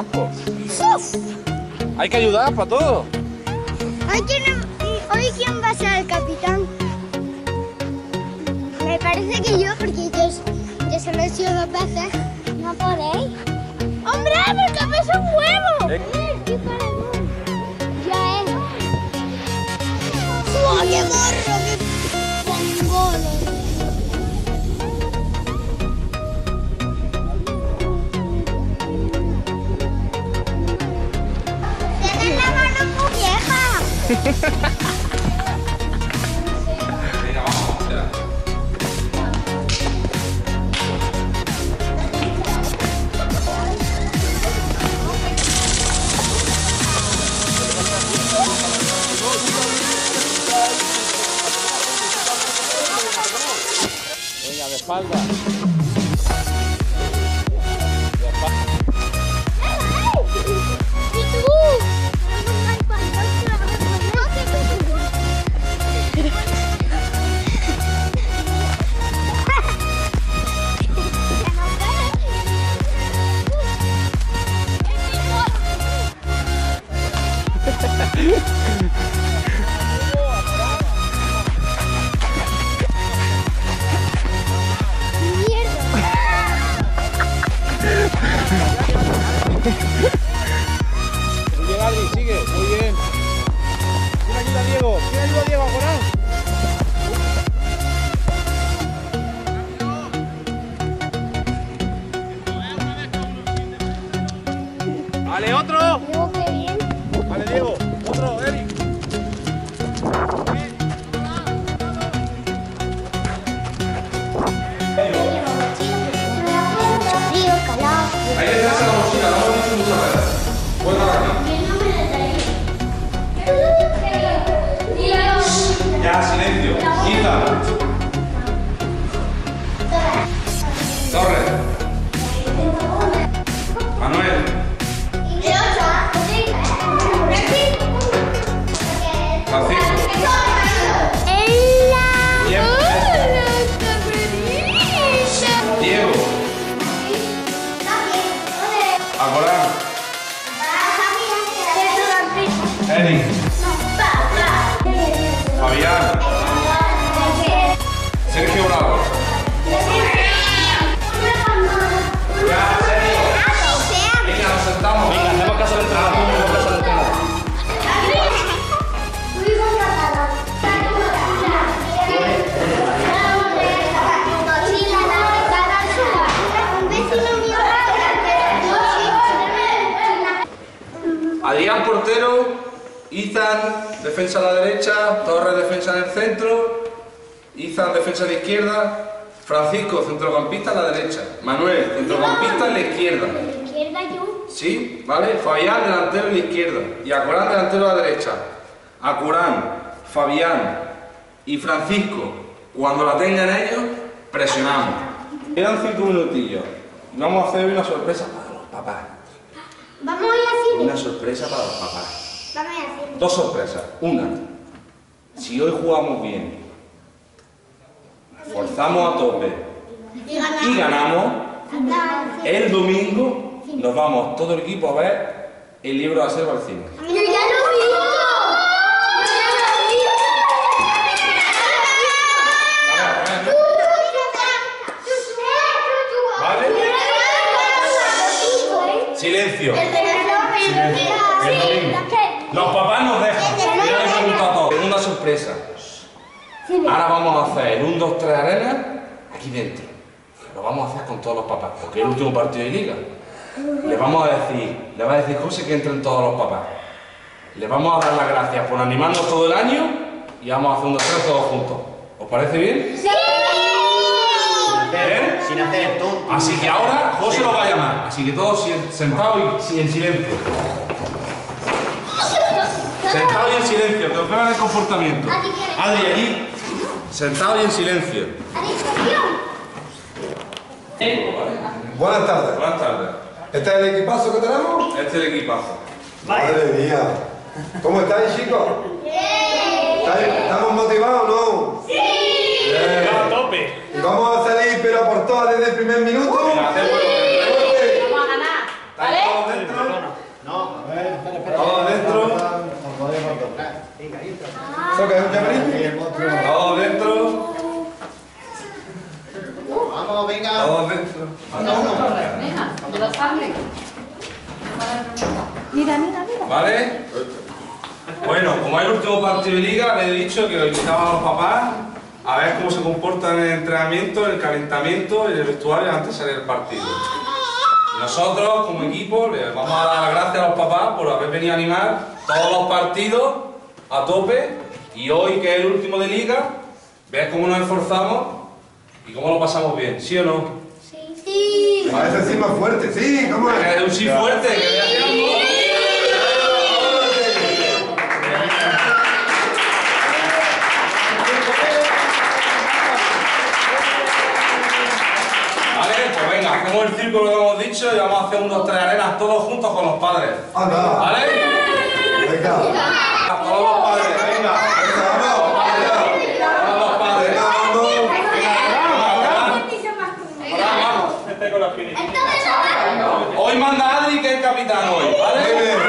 campo. Hay que ayudar para todo. ¿Hoy quién, ¿Hoy quién va a ser el capitán? Me parece que yo, porque yo, yo solo he sido dos veces. ¿No podéis? ¡Hombre, porque pesa un huevo! Eh. Ya es. ¡Fua, qué morro! Espalda. Ya, silencio. Adrián portero, Izan defensa a la derecha, Torres defensa en el centro, Izan defensa a la izquierda, Francisco centrocampista a la derecha, Manuel centrocampista en la izquierda. Izquierda yo. ¿Sí? ¿Vale? Fabián delantero en la izquierda y Acurán delantero a la derecha. Acurán, Fabián y Francisco, cuando la tengan ellos, presionamos. Quedan cinco minutillos. Vamos a hacer una sorpresa para los papás. Vamos a ir. Una sorpresa para los papás. Vamos a ir. Dos sorpresas. Una, si hoy jugamos bien, forzamos a tope y ganamos, el domingo nos vamos todo el equipo a ver el libro selva al cine. Yo ya lo vi. ¿Vale? Silencio. El domingo. Los papás nos dejan. Ya les he preguntado a todos. Segunda sorpresa. Ahora vamos a hacer el 1, 2, 3 arenas aquí dentro. Lo vamos a hacer con todos los papás, porque es el último partido de liga. Le vamos a decir, le va a decir José que entren todos los papás. Le vamos a dar las gracias por animarnos todo el año y vamos a hacer un 2, 3 todos juntos. ¿Os parece bien? ¡Sí! ¿Bien? Sin hacer tonto. Así que ahora José lo va a llamar. Así que todos sentados y, y en silencio. Sentados y en silencio, que os vean el comportamiento. Adri, allí. Sentado y en silencio. Buenas tardes. Buenas tardes. ¿Este es el equipazo que tenemos? Este es el equipazo. Madre mía. ¿Cómo estáis, chicos? ¿Estáis- ¿Estamos motivados o no? ¡Sí! a tope. ¿Y vamos a salir pero por todas desde el primer minuto? Venga, hacemos lo que- Fuerte. Vamos a ganar, ¿vale? ¿Estáis todos dentro? ¿Eso qué es un? Todos dentro. Vamos, venga. Todos dentro. Cuando lo sangre. Mira, mira, mira. ¿Vale? Bueno, como es el último partido de liga, le he dicho que lo invitaba a los papás a ver cómo se comportan en el entrenamiento, en el calentamiento y en el vestuario antes de salir del partido. Nosotros, como equipo, le vamos a dar las gracias a los papás por haber venido a animar todos los partidos a tope y hoy, que es el último de liga, ver cómo nos esforzamos y cómo lo pasamos bien, ¿sí o no? Sí. Sí. Parece sí más fuerte, sí, ¿cómo es? Es un sí fuerte, que veas. Vale, pues venga, hacemos el círculo que hemos dicho y vamos a hacer unos tres arenas todos juntos con los padres. Anda, ¿Vale? venga. Todos los padres, venga. Vamos, Todos los padres. venga, vamos. Ahora vamos.